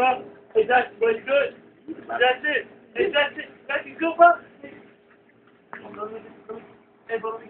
bro? Is that bro, good? That's it. Is That's it? That's you good, bro? Hey, bro.